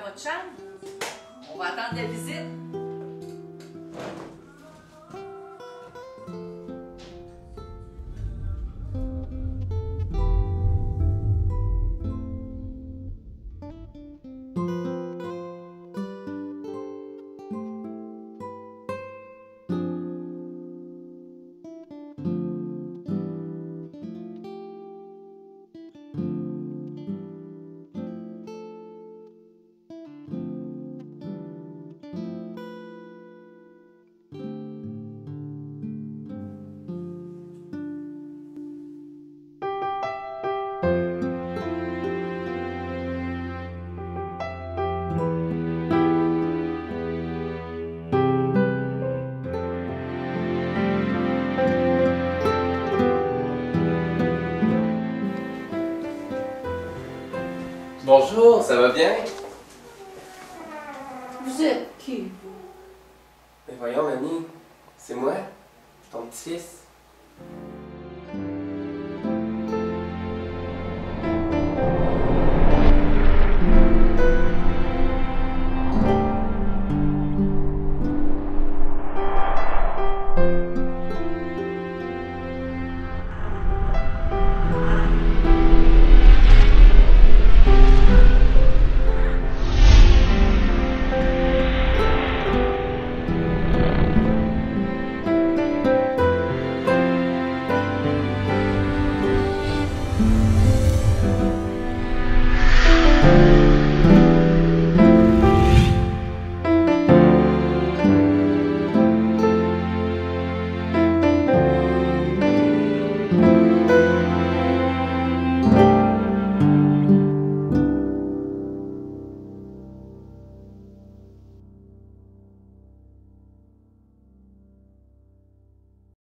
votre chambre. On va attendre la visite. Bonjour, ça va bien? Vous êtes qui. Mais ben voyons, mamie, c'est moi, ton petit-fils.